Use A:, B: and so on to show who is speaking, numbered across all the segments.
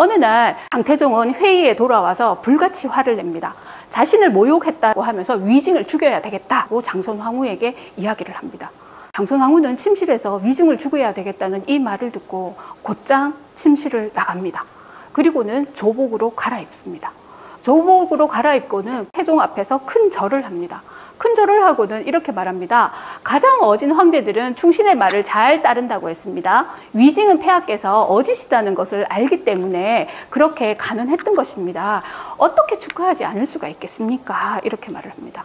A: 어느 날 장태종은 회의에 돌아와서 불같이 화를 냅니다. 자신을 모욕했다고 하면서 위징을 죽여야 되겠다고 장손 황후에게 이야기를 합니다. 장손 황후는 침실에서 위증을 죽여야 되겠다는 이 말을 듣고 곧장 침실을 나갑니다. 그리고는 조복으로 갈아입습니다. 조복으로 갈아입고는 태종 앞에서 큰 절을 합니다. 큰 절을 하고는 이렇게 말합니다. 가장 어진 황제들은 충신의 말을 잘 따른다고 했습니다. 위징은 폐하께서 어지시다는 것을 알기 때문에 그렇게 가능했던 것입니다. 어떻게 축하하지 않을 수가 있겠습니까? 이렇게 말을 합니다.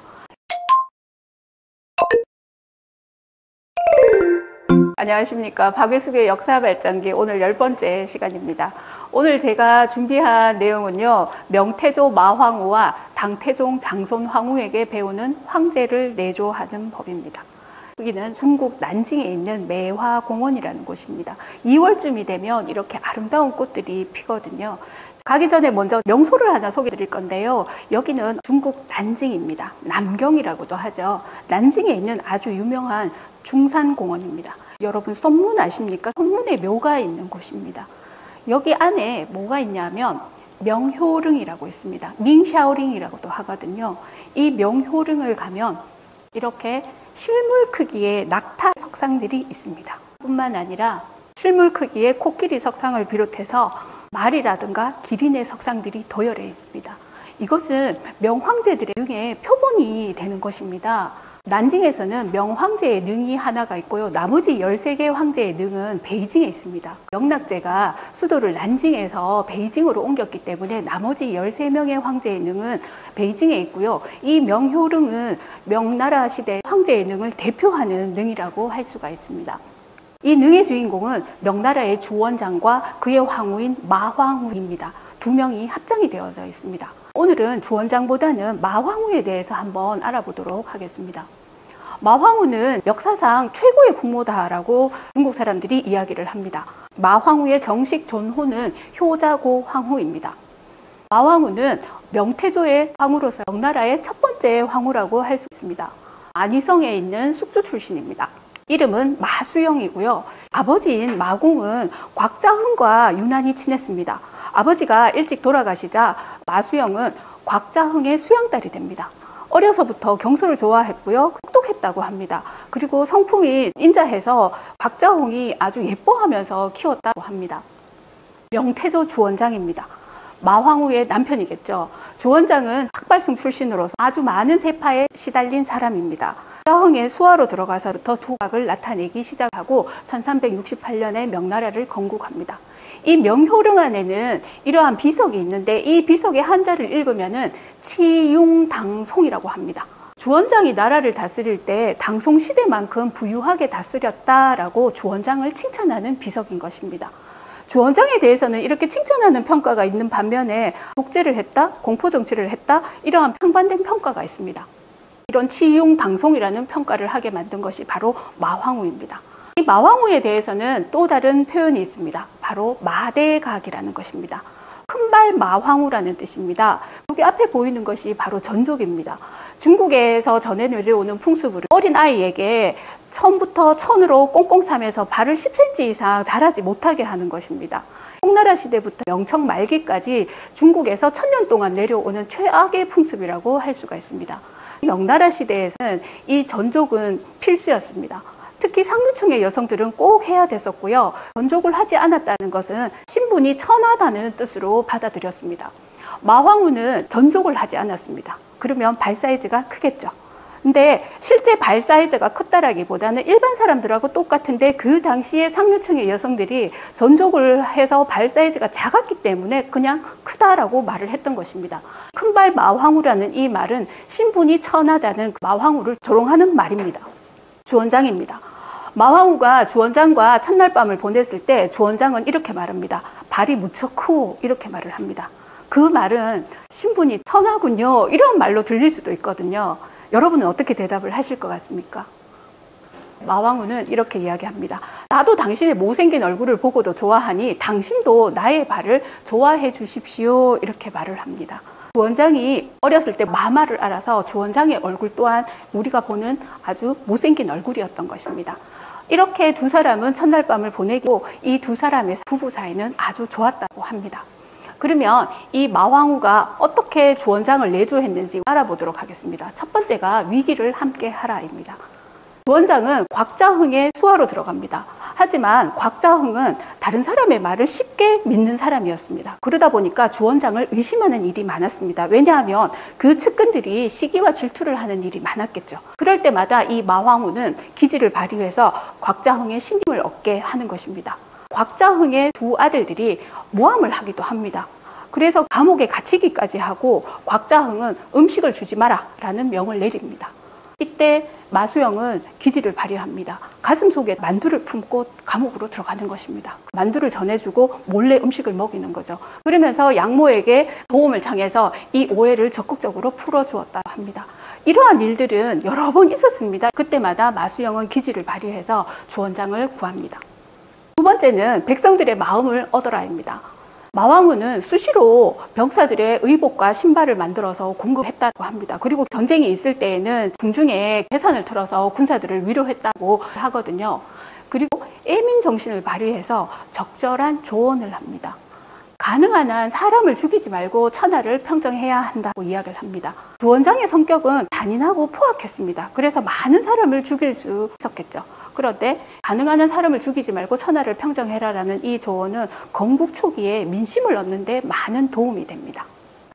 A: 안녕하십니까. 박일숙의 역사 발전기 오늘 열 번째 시간입니다. 오늘 제가 준비한 내용은요, 명태조 마황우와 당태종 장손 황후에게 배우는 황제를 내조하는 법입니다. 여기는 중국 난징에 있는 매화공원이라는 곳입니다. 2월쯤이 되면 이렇게 아름다운 꽃들이 피거든요. 가기 전에 먼저 명소를 하나 소개해 드릴 건데요. 여기는 중국 난징입니다. 남경이라고도 하죠. 난징에 있는 아주 유명한 중산공원입니다. 여러분 선문 아십니까? 선문에 묘가 있는 곳입니다. 여기 안에 뭐가 있냐면 명효릉이라고 있습니다. 밍샤오링이라고도 하거든요. 이 명효릉을 가면 이렇게 실물 크기의 낙타 석상들이 있습니다. 뿐만 아니라 실물 크기의 코끼리 석상을 비롯해서 말이라든가 기린의 석상들이 도열해 있습니다. 이것은 명황제들의 등의 표본이 되는 것입니다. 난징에서는 명황제의 능이 하나가 있고요. 나머지 13개 황제의 능은 베이징에 있습니다. 명낙제가 수도를 난징에서 베이징으로 옮겼기 때문에 나머지 13명의 황제의 능은 베이징에 있고요. 이 명효릉은 명나라 시대 황제의 능을 대표하는 능이라고 할 수가 있습니다. 이 능의 주인공은 명나라의 주원장과 그의 황후인 마황후입니다. 두 명이 합장이 되어져 있습니다. 오늘은 주원장보다는 마황후에 대해서 한번 알아보도록 하겠습니다. 마황후는 역사상 최고의 국모다라고 중국 사람들이 이야기를 합니다. 마황후의 정식 존호는 효자고 황후입니다. 마황후는 명태조의 황후로서 명나라의 첫 번째 황후라고 할 수 있습니다. 안희성에 있는 숙주 출신입니다. 이름은 마수영이고요. 아버지인 마공은 곽자흥과 유난히 친했습니다. 아버지가 일찍 돌아가시자 마수영은 곽자흥의 수양딸이 됩니다. 어려서부터 경수를 좋아했고요. 똑똑했다고 합니다. 그리고 성품이 인자해서 곽자홍이 아주 예뻐하면서 키웠다고 합니다. 명태조 주원장입니다. 마황우의 남편이겠죠. 주원장은 학발승 출신으로서 아주 많은 세파에 시달린 사람입니다. 자흥의 수하로 들어가서부터 두각을 나타내기 시작하고 1368년에 명나라를 건국합니다. 이 명효릉 안에는 이러한 비석이 있는데 이 비석의 한자를 읽으면은 치융당송이라고 합니다. 주원장이 나라를 다스릴 때 당송 시대만큼 부유하게 다스렸다라고 주원장을 칭찬하는 비석인 것입니다. 주원장에 대해서는 이렇게 칭찬하는 평가가 있는 반면에 독재를 했다, 공포 정치를 했다 이러한 상반된 평가가 있습니다. 이런 치융당송이라는 평가를 하게 만든 것이 바로 마황우입니다. 이 마왕우에 대해서는 또 다른 표현이 있습니다. 바로 마대각이라는 것입니다. 큰발 마황우라는 뜻입니다. 여기 앞에 보이는 것이 바로 전족입니다. 중국에서 전해 내려오는 풍습으로 어린 아이에게 처음부터 천으로 꽁꽁 싸매서 발을 10cm 이상 자라지 못하게 하는 것입니다. 홍나라 시대부터 명청 말기까지 중국에서 천년 동안 내려오는 최악의 풍습이라고 할 수가 있습니다. 명나라 시대에는 이 전족은 필수였습니다. 특히 상류층의 여성들은 꼭 해야 됐었고요. 전족을 하지 않았다는 것은 신분이 천하다는 뜻으로 받아들였습니다. 마황우는 전족을 하지 않았습니다. 그러면 발 사이즈가 크겠죠. 근데 실제 발 사이즈가 컸다라기보다는 일반 사람들하고 똑같은데 그 당시에 상류층의 여성들이 전족을 해서 발 사이즈가 작았기 때문에 그냥 크다라고 말을 했던 것입니다. 큰발 마황우라는 이 말은 신분이 천하다는 그 마황우를 조롱하는 말입니다. 주원장입니다. 마황우가 주원장과 첫날 밤을 보냈을 때 주원장은 이렇게 말합니다. 발이 무척 크오 이렇게 말을 합니다. 그 말은 신분이 천하군요 이런 말로 들릴 수도 있거든요. 여러분은 어떻게 대답을 하실 것 같습니까? 마왕우는 이렇게 이야기합니다. 나도 당신의 못생긴 얼굴을 보고도 좋아하니 당신도 나의 발을 좋아해 주십시오. 이렇게 말을 합니다. 주원장이 어렸을 때 마마를 알아서 주원장의 얼굴 또한 우리가 보는 아주 못생긴 얼굴이었던 것입니다. 이렇게 두 사람은 첫날 밤을 보내고 이 두 사람의 부부 사이는 아주 좋았다고 합니다. 그러면 이 마황우가 어떻게 주원장을 내조했는지 알아보도록 하겠습니다. 첫 번째가 위기를 함께 하라입니다. 주원장은 곽자흥의 수하로 들어갑니다. 하지만 곽자흥은 다른 사람의 말을 쉽게 믿는 사람이었습니다. 그러다 보니까 주원장을 의심하는 일이 많았습니다. 왜냐하면 그 측근들이 시기와 질투를 하는 일이 많았겠죠. 그럴 때마다 이 마황우는 기지를 발휘해서 곽자흥의 신임을 얻게 하는 것입니다. 곽자흥의 두 아들들이 모함을 하기도 합니다. 그래서 감옥에 갇히기까지 하고 곽자흥은 음식을 주지 마라 라는 명을 내립니다. 이때 마수영은 기지를 발휘합니다. 가슴 속에 만두를 품고 감옥으로 들어가는 것입니다. 만두를 전해주고 몰래 음식을 먹이는 거죠. 그러면서 양모에게 도움을 청해서 이 오해를 적극적으로 풀어주었다 합니다. 이러한 일들은 여러 번 있었습니다. 그때마다 마수영은 기지를 발휘해서 주원장을 구합니다. 두 번째는 백성들의 마음을 얻어라입니다. 마왕우는 수시로 병사들의 의복과 신발을 만들어서 공급했다고 합니다. 그리고 전쟁이 있을 때에는 궁중에 계산을 틀어서 군사들을 위로했다고 하거든요. 그리고 애민 정신을 발휘해서 적절한 조언을 합니다. 가능한 한 사람을 죽이지 말고 천하를 평정해야 한다고 이야기를 합니다. 주원장의 성격은 잔인하고 포악했습니다. 그래서 많은 사람을 죽일 수 있었겠죠. 그런데 가능한 한 사람을 죽이지 말고 천하를 평정해라라는 이 조언은 건국 초기에 민심을 얻는데 많은 도움이 됩니다.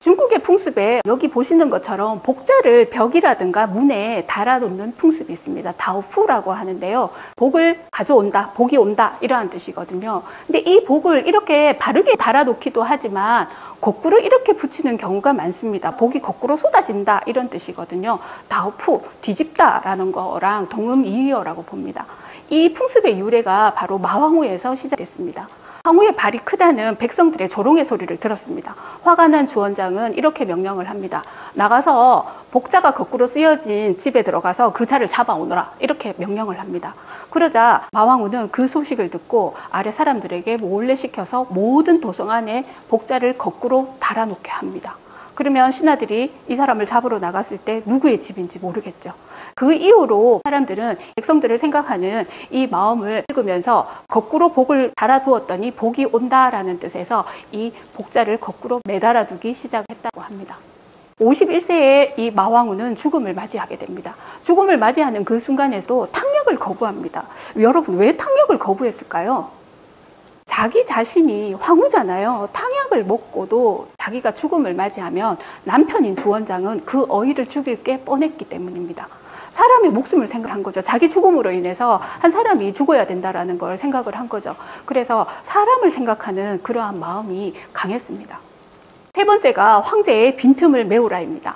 A: 중국의 풍습에 여기 보시는 것처럼 복자를 벽이라든가 문에 달아놓는 풍습이 있습니다. 다오푸라고 하는데요. 복을 가져온다, 복이 온다 이러한 뜻이거든요. 근데 이 복을 이렇게 바르게 달아놓기도 하지만 거꾸로 이렇게 붙이는 경우가 많습니다. 복이 거꾸로 쏟아진다 이런 뜻이거든요. 다오푸 뒤집다라는 거랑 동음이의어라고 봅니다. 이 풍습의 유래가 바로 마왕후에서 시작됐습니다. 황후의 발이 크다는 백성들의 조롱의 소리를 들었습니다. 화가 난 주원장은 이렇게 명령을 합니다. 나가서 복자가 거꾸로 쓰여진 집에 들어가서 그 자를 잡아오너라. 이렇게 명령을 합니다. 그러자 마왕우는 그 소식을 듣고 아래 사람들에게 몰래 시켜서 모든 도성 안에 복자를 거꾸로 달아놓게 합니다. 그러면 신하들이 이 사람을 잡으러 나갔을 때 누구의 집인지 모르겠죠. 그 이후로 사람들은 백성들을 생각하는 이 마음을 읽으면서 거꾸로 복을 달아두었더니 복이 온다라는 뜻에서 이 복자를 거꾸로 매달아두기 시작했다고 합니다. 51세의 이 마왕우는 죽음을 맞이하게 됩니다. 죽음을 맞이하는 그 순간에도 탕력을 거부합니다. 여러분, 왜 탕력을 거부했을까요? 자기 자신이 황후잖아요. 탕약을 먹고도 자기가 죽음을 맞이하면 남편인 주원장은 그 어이를 죽일 게 뻔했기 때문입니다. 사람의 목숨을 생각한 거죠. 자기 죽음으로 인해서 한 사람이 죽어야 된다라는 걸 생각을 한 거죠. 그래서 사람을 생각하는 그러한 마음이 강했습니다. 세 번째가 황제의 빈틈을 메우라입니다.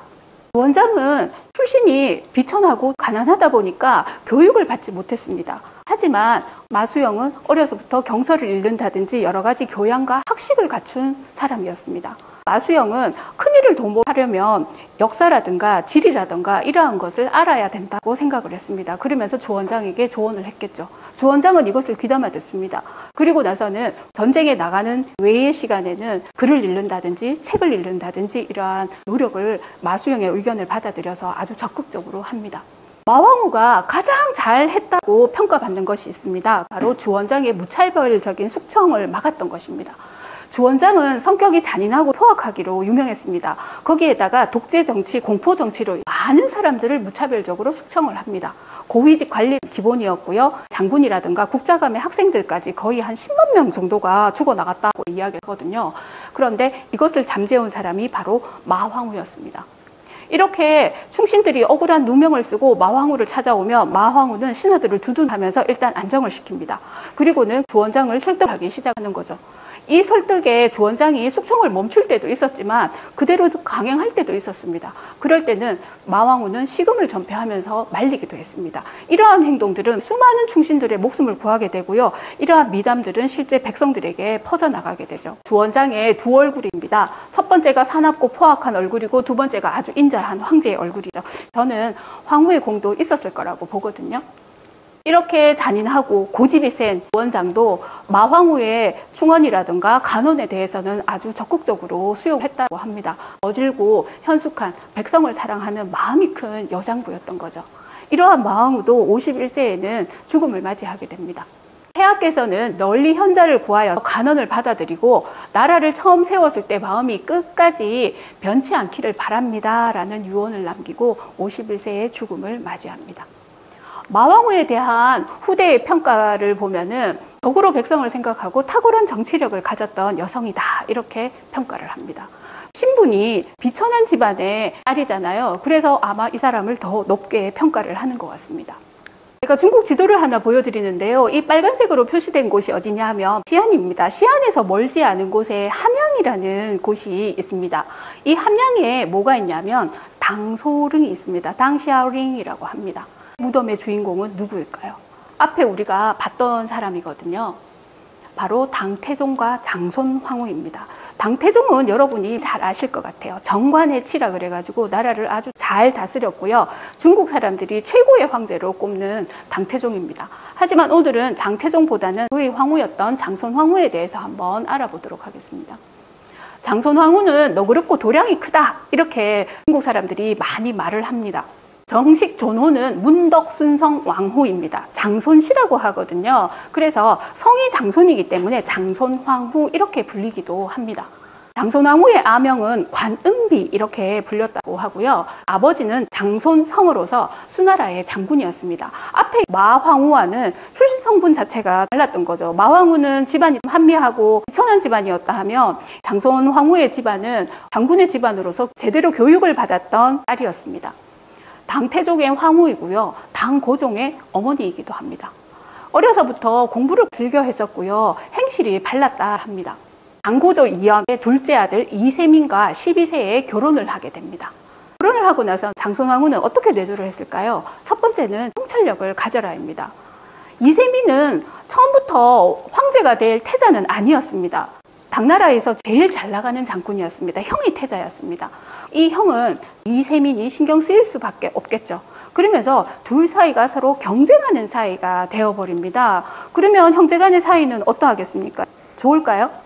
A: 원장은 출신이 비천하고 가난하다 보니까 교육을 받지 못했습니다. 하지만 마수영은 어려서부터 경서를 읽는다든지 여러 가지 교양과 학식을 갖춘 사람이었습니다. 마수영은 큰일을 도모하려면 역사라든가 지리라든가 이러한 것을 알아야 된다고 생각을 했습니다. 그러면서 조원장에게 조언을 했겠죠. 조원장은 이것을 귀담아 듣습니다. 그리고 나서는 전쟁에 나가는 외의 시간에는 글을 읽는다든지 책을 읽는다든지 이러한 노력을 마수영의 의견을 받아들여서 아주 적극적으로 합니다. 마왕우가 가장 잘 했다고 평가받는 것이 있습니다. 바로 주원장의 무차별적인 숙청을 막았던 것입니다. 주원장은 성격이 잔인하고 포악하기로 유명했습니다. 거기에다가 독재 정치, 공포 정치로 많은 사람들을 무차별적으로 숙청을 합니다. 고위직 관리 기본이었고요. 장군이라든가 국자감의 학생들까지 거의 한 10만 명 정도가 죽어나갔다고 이야기를 하거든요. 그런데 이것을 잠재운 사람이 바로 마황우였습니다. 이렇게 충신들이 억울한 누명을 쓰고 마황우를 찾아오면 마황우는 신하들을 두둔하면서 일단 안정을 시킵니다. 그리고는 주원장을 설득하기 시작하는 거죠. 이 설득에 주원장이 숙청을 멈출 때도 있었지만 그대로 강행할 때도 있었습니다. 그럴 때는 마왕우는 시금을 전폐하면서 말리기도 했습니다. 이러한 행동들은 수많은 충신들의 목숨을 구하게 되고요. 이러한 미담들은 실제 백성들에게 퍼져나가게 되죠. 주원장의 두 얼굴입니다. 첫 번째가 사납고 포악한 얼굴이고 두 번째가 아주 인자한 황제의 얼굴이죠. 저는 황후의 공도 있었을 거라고 보거든요. 이렇게 잔인하고 고집이 센 원장도 마황우의 충원이라든가 간원에 대해서는 아주 적극적으로 수용했다고 합니다. 어질고 현숙한 백성을 사랑하는 마음이 큰 여장부였던 거죠. 이러한 마왕우도 51세에는 죽음을 맞이하게 됩니다. 태하께서는 널리 현자를 구하여 간언을 받아들이고 나라를 처음 세웠을 때 마음이 끝까지 변치 않기를 바랍니다. 라는 유언을 남기고 51세의 죽음을 맞이합니다. 마왕후에 대한 후대의 평가를 보면은 적으로 백성을 생각하고 탁월한 정치력을 가졌던 여성이다. 이렇게 평가를 합니다. 신분이 비천한 집안의 딸이잖아요. 그래서 아마 이 사람을 더 높게 평가를 하는 것 같습니다. 제가 중국 지도를 하나 보여드리는데요. 이 빨간색으로 표시된 곳이 어디냐 하면 시안입니다. 시안에서 멀지 않은 곳에 함양이라는 곳이 있습니다. 이 함양에 뭐가 있냐면 당소릉이 있습니다. 당시아링이라고 합니다. 무덤의 주인공은 누구일까요? 앞에 우리가 봤던 사람이거든요. 바로 당태종과 장손황후입니다. 당태종은 여러분이 잘 아실 것 같아요. 정관의 치라 그래가지고 나라를 아주 잘 다스렸고요. 중국 사람들이 최고의 황제로 꼽는 당태종입니다. 하지만 오늘은 당태종보다는 그의 황후였던 장손황후에 대해서 한번 알아보도록 하겠습니다. 장손황후는 너그럽고 도량이 크다 이렇게 중국 사람들이 많이 말을 합니다. 정식 존호는 문덕순성 왕후입니다. 장손씨라고 하거든요. 그래서 성이 장손이기 때문에 장손황후 이렇게 불리기도 합니다. 장손왕후의 아명은 관은비 이렇게 불렸다고 하고요. 아버지는 장손성으로서 수나라의 장군이었습니다. 앞에 마황후와는 출신 성분 자체가 달랐던 거죠. 마황후는 집안이 한미하고 천한 집안이었다 하면 장손황후의 집안은 장군의 집안으로서 제대로 교육을 받았던 딸이었습니다. 당태족의 황후이고요. 당고종의 어머니이기도 합니다. 어려서부터 공부를 즐겨 했었고요. 행실이 발랐다 합니다. 당고조 이연의 둘째 아들 이세민과 12세에 결혼을 하게 됩니다. 결혼을 하고 나서 장손왕후는 어떻게 내조를 했을까요? 첫 번째는 통찰력을 가져라입니다. 이세민은 처음부터 황제가 될 태자는 아니었습니다. 당나라에서 제일 잘 나가는 장군이었습니다. 형이 태자였습니다. 이 형은 이세민이 신경 쓰일 수밖에 없겠죠. 그러면서 둘 사이가 서로 경쟁하는 사이가 되어버립니다. 그러면 형제 간의 사이는 어떠하겠습니까? 좋을까요?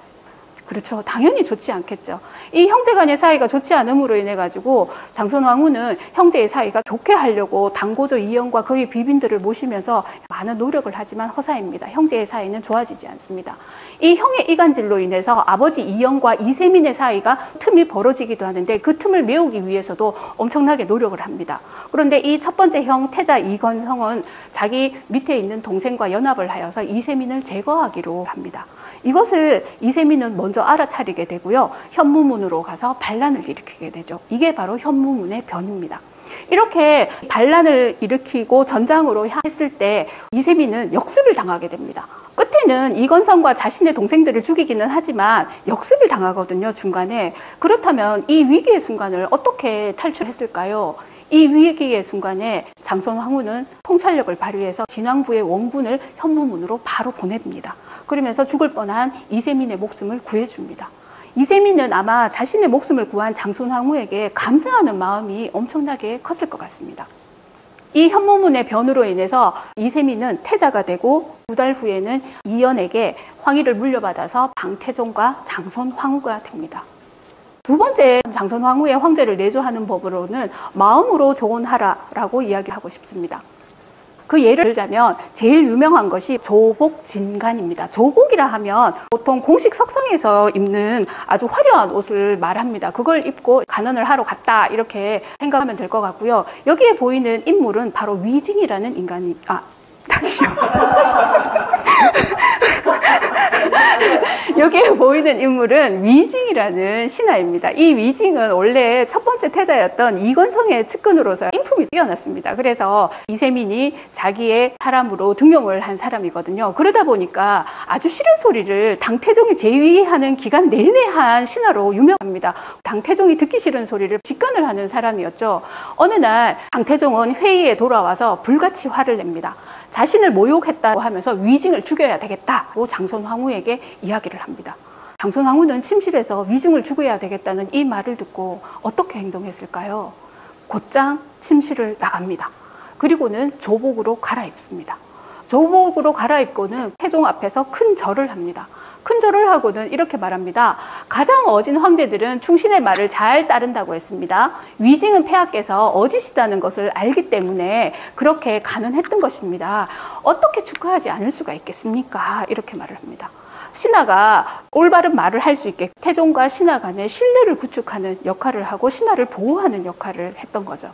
A: 그렇죠. 당연히 좋지 않겠죠. 이 형제 간의 사이가 좋지 않음으로 인해 가지고 장손왕후는 형제의 사이가 좋게 하려고 당고조 이영과 그의 비빈들을 모시면서 많은 노력을 하지만 허사입니다. 형제의 사이는 좋아지지 않습니다. 이 형의 이간질로 인해서 아버지 이영과 이세민의 사이가 틈이 벌어지기도 하는데 그 틈을 메우기 위해서도 엄청나게 노력을 합니다. 그런데 이 첫 번째 형 태자 이건성은 자기 밑에 있는 동생과 연합을 하여서 이세민을 제거하기로 합니다. 이것을 이세민은 먼저 알아차리게 되고요. 현무문으로 가서 반란을 일으키게 되죠. 이게 바로 현무문의 변입니다. 이렇게 반란을 일으키고 전장으로 했을 때 이세민은 역습을 당하게 됩니다. 끝에는 이건성과 자신의 동생들을 죽이기는 하지만 역습을 당하거든요, 중간에. 그렇다면 이 위기의 순간을 어떻게 탈출했을까요? 이 위기의 순간에 장손 황후는 통찰력을 발휘해서 진왕부의 원군을 현무문으로 바로 보냅니다. 그러면서 죽을 뻔한 이세민의 목숨을 구해줍니다. 이세민은 아마 자신의 목숨을 구한 장손 황후에게 감사하는 마음이 엄청나게 컸을 것 같습니다. 이 현무문의 변으로 인해서 이세민은 태자가 되고 두 달 후에는 이연에게 황위를 물려받아서 방태종과 장손 황후가 됩니다. 두 번째 장손 황후의 황제를 내조하는 법으로는 마음으로 조언하라라고 이야기하고 싶습니다. 그 예를 들자면 제일 유명한 것이 조복 진간입니다. 조복이라 하면 보통 공식 석상에서 입는 아주 화려한 옷을 말합니다. 그걸 입고 간언을 하러 갔다 이렇게 생각하면 될 것 같고요. 여기에 보이는 인물은 바로 위징이라는 인간이 아 다시요. 여기에 보이는 인물은 위징이라는 신하입니다. 이 위징은 원래 첫 번째 태자였던 이건성의 측근으로서 인품이 뛰어났습니다. 그래서 이세민이 자기의 사람으로 등용을 한 사람이거든요. 그러다 보니까 아주 싫은 소리를 당태종이 제위하는 기간 내내 한 신하로 유명합니다. 당태종이 듣기 싫은 소리를 직관을 하는 사람이었죠. 어느 날 당태종은 회의에 돌아와서 불같이 화를 냅니다. 자신을 모욕했다고 하면서 위징을 죽여야 되겠다고 장손 황후에게 이야기를 합니다. 장손 황후는 침실에서 위증을 죽여야 되겠다는 이 말을 듣고 어떻게 행동했을까요? 곧장 침실을 나갑니다. 그리고는 조복으로 갈아입습니다. 조복으로 갈아입고는 태종 앞에서 큰 절을 합니다. 큰절을 하고는 이렇게 말합니다. 가장 어진 황제들은 충신의 말을 잘 따른다고 했습니다. 위징은 폐하께서 어지시다는 것을 알기 때문에 그렇게 가능했던 것입니다. 어떻게 축하하지 않을 수가 있겠습니까? 이렇게 말을 합니다. 신하가 올바른 말을 할 수 있게 태종과 신하 간의 신뢰를 구축하는 역할을 하고 신하를 보호하는 역할을 했던 거죠.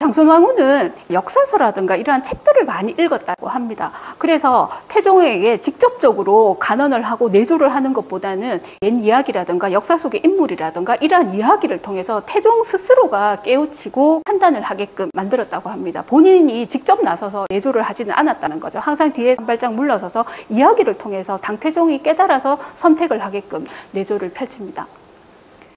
A: 장손왕후는 역사서라든가 이러한 책들을 많이 읽었다고 합니다. 그래서 태종에게 직접적으로 간언을 하고 내조를 하는 것보다는 옛 이야기라든가 역사 속의 인물이라든가 이러한 이야기를 통해서 태종 스스로가 깨우치고 판단을 하게끔 만들었다고 합니다. 본인이 직접 나서서 내조를 하지는 않았다는 거죠. 항상 뒤에 한 발짝 물러서서 이야기를 통해서 당태종이 깨달아서 선택을 하게끔 내조를 펼칩니다.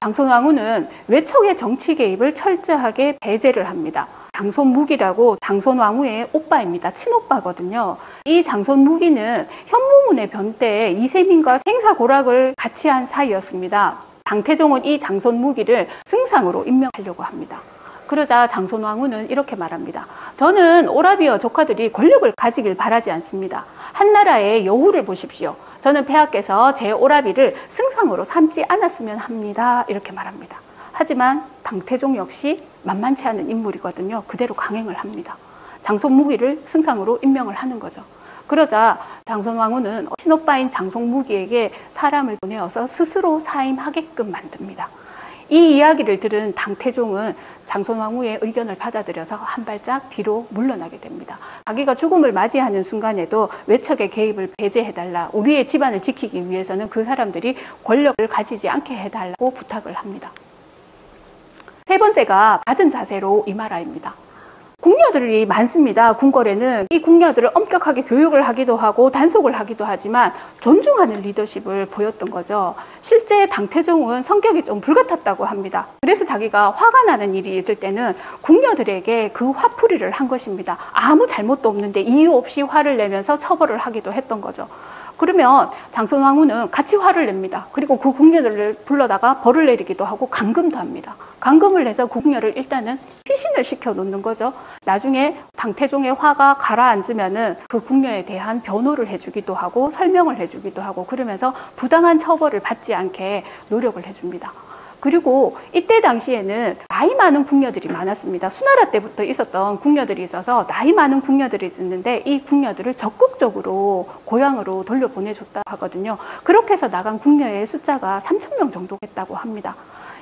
A: 장손왕후는 외척의 정치 개입을 철저하게 배제를 합니다. 장손무기라고 장손왕후의 오빠입니다. 친오빠거든요. 이 장손무기는 현무문의 변때 이세민과 생사고락을 같이 한 사이였습니다. 당태종은 이 장손무기를 승상으로 임명하려고 합니다. 그러자 장손왕후는 이렇게 말합니다. 저는 오라비어 조카들이 권력을 가지길 바라지 않습니다. 한나라의 여우를 보십시오. 저는 폐하께서 제 오라비를 승상으로 삼지 않았으면 합니다. 이렇게 말합니다. 하지만 당태종 역시 만만치 않은 인물이거든요. 그대로 강행을 합니다. 장손무기를 승상으로 임명을 하는 거죠. 그러자 장손왕후는 친오빠인 장손무기에게 사람을 보내어서 스스로 사임하게끔 만듭니다. 이 이야기를 들은 당태종은 장손왕후의 의견을 받아들여서 한 발짝 뒤로 물러나게 됩니다. 자기가 죽음을 맞이하는 순간에도 외척의 개입을 배제해달라. 우리의 집안을 지키기 위해서는 그 사람들이 권력을 가지지 않게 해달라고 부탁을 합니다. 세 번째가 낮은 자세로 임하라입니다. 궁녀들이 많습니다. 궁궐에는 이 궁녀들을 엄격하게 교육을 하기도 하고 단속을 하기도 하지만 존중하는 리더십을 보였던 거죠. 실제 당태종은 성격이 좀 불같았다고 합니다. 그래서 자기가 화가 나는 일이 있을 때는 궁녀들에게 그 화풀이를 한 것입니다. 아무 잘못도 없는데 이유 없이 화를 내면서 처벌을 하기도 했던 거죠. 그러면 장손 왕후는 같이 화를 냅니다. 그리고 그 궁녀들을 불러다가 벌을 내리기도 하고 감금도 합니다. 감금을 해서 그 궁녀를 일단은 피신을 시켜 놓는 거죠. 나중에 당태종의 화가 가라앉으면은 그 궁녀에 대한 변호를 해주기도 하고 설명을 해주기도 하고 그러면서 부당한 처벌을 받지 않게 노력을 해줍니다. 그리고 이때 당시에는 나이 많은 궁녀들이 많았습니다. 수나라 때부터 있었던 궁녀들이 있어서 나이 많은 궁녀들이 있었는데 이 궁녀들을 적극적으로 고향으로 돌려보내줬다 하거든요. 그렇게 해서 나간 궁녀의 숫자가 3천 명 정도 됐다고 합니다.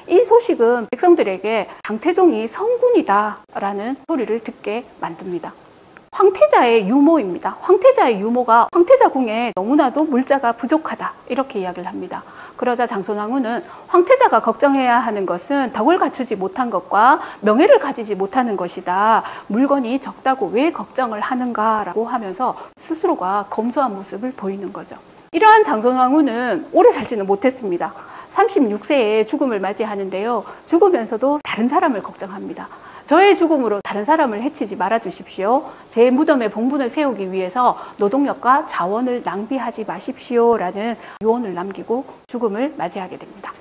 A: 이 소식은 백성들에게 장태종이 성군이다라는 소리를 듣게 만듭니다. 황태자의 유모입니다. 황태자의 유모가 황태자 궁에 너무나도 물자가 부족하다 이렇게 이야기를 합니다. 그러자 장손왕후는 황태자가 걱정해야 하는 것은 덕을 갖추지 못한 것과 명예를 가지지 못하는 것이다. 물건이 적다고 왜 걱정을 하는가라고 하면서 스스로가 검소한 모습을 보이는 거죠. 이러한 장손왕후는 오래 살지는 못했습니다. 36세에 죽음을 맞이하는데요. 죽으면서도 다른 사람을 걱정합니다. 저의 죽음으로 다른 사람을 해치지 말아 주십시오. 제 무덤에 봉분을 세우기 위해서 노동력과 자원을 낭비하지 마십시오라는 유언을 남기고 죽음을 맞이하게 됩니다.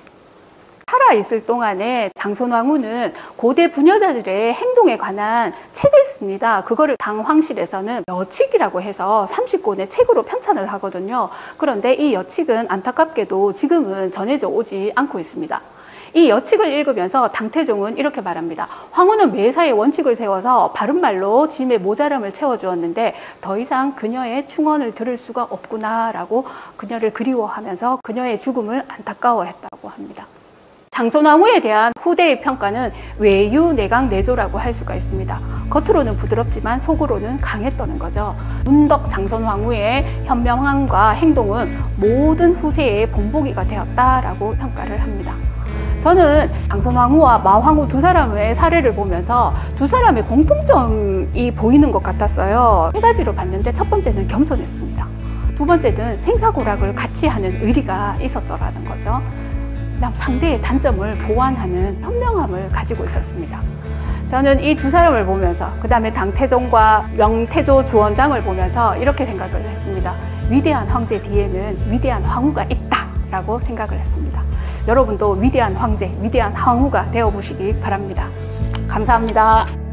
A: 살아 있을 동안에 장손왕후는 고대 부녀자들의 행동에 관한 책을 씁니다. 그거를 당 황실에서는 여칙이라고 해서 30권의 책으로 편찬을 하거든요. 그런데 이 여칙은 안타깝게도 지금은 전해져 오지 않고 있습니다. 이 여칙을 읽으면서 당태종은 이렇게 말합니다. 황후는 매사에 원칙을 세워서 바른말로 짐의 모자람을 채워주었는데 더 이상 그녀의 충언을 들을 수가 없구나라고 그녀를 그리워하면서 그녀의 죽음을 안타까워했다고 합니다. 장손왕후에 대한 후대의 평가는 외유 내강 내조라고 할 수가 있습니다. 겉으로는 부드럽지만 속으로는 강했다는 거죠. 문덕 장손왕후의 현명함과 행동은 모든 후세의 본보기가 되었다라고 평가를 합니다. 저는 장선왕후와 마황후 두 사람의 사례를 보면서 두 사람의 공통점이 보이는 것 같았어요. 세 가지로 봤는데 첫 번째는 겸손했습니다. 두 번째는 생사고락을 같이 하는 의리가 있었더라는 거죠. 그다음 상대의 단점을 보완하는 현명함을 가지고 있었습니다. 저는 이 두 사람을 보면서 그 다음에 당태종과 명태조 주원장을 보면서 이렇게 생각을 했습니다. 위대한 황제 뒤에는 위대한 황후가 있다라고 생각을 했습니다. 여러분도 위대한 황제, 위대한 황후가 되어 보시기 바랍니다. 감사합니다.